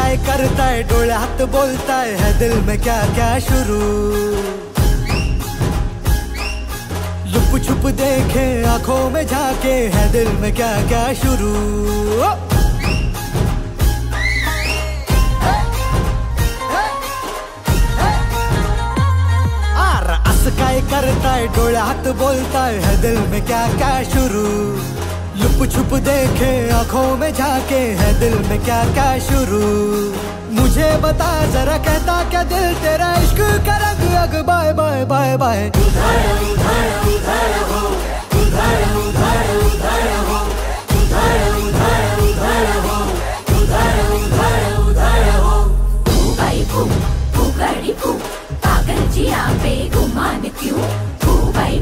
काय करता है डोळे हाथ बोलता है, दिल में क्या क्या शुरू? लुप छुप देखे आँखों में झाके। है दिल में क्या क्या शुरू? आर असं काय करताय? डोळे हाथ बोलताय। है दिल में क्या क्या शुरू? लुप छुप देखे आँखों में झाके है दिल में क्या क्या शुरू? मुझे बता जरा कहता क्या दिल तेरा इश्क का रंग अग, बाय बाय बाय बाय। पागल जिया पे क्यों? भाई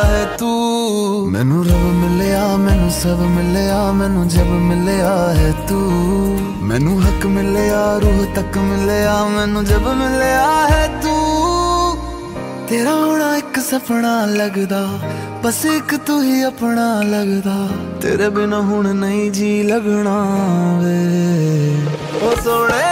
ਮੈਨੂੰ ਰੱਬ ਮਿਲਿਆ, ਮੈਨੂੰ ਸਭ ਮਿਲਿਆ, ਮੈਨੂੰ ਜਬ ਮਿਲਿਆ ਹੈ ਤੂੰ। ਮੈਨੂੰ ਹੱਕ ਮਿਲਿਆ, ਰੂਹ ਤੱਕ ਮਿਲਿਆ, ਮੈਨੂੰ ਜਬ ਮਿਲਿਆ ਹੈ ਤੂੰ। ਤੇਰਾ ਹੋਣਾ ਇੱਕ ਸੁਪਨਾ ਲੱਗਦਾ, ਬਸ ਇੱਕ ਤੂੰ ਹੀ ਆਪਣਾ ਲੱਗਦਾ। ਤੇਰੇ ਬਿਨਾ ਹੁਣ ਨਹੀਂ ਜੀ ਲੱਗਣਾ ਵੇ। ਉਹ ਸੋਹਣਿਆ।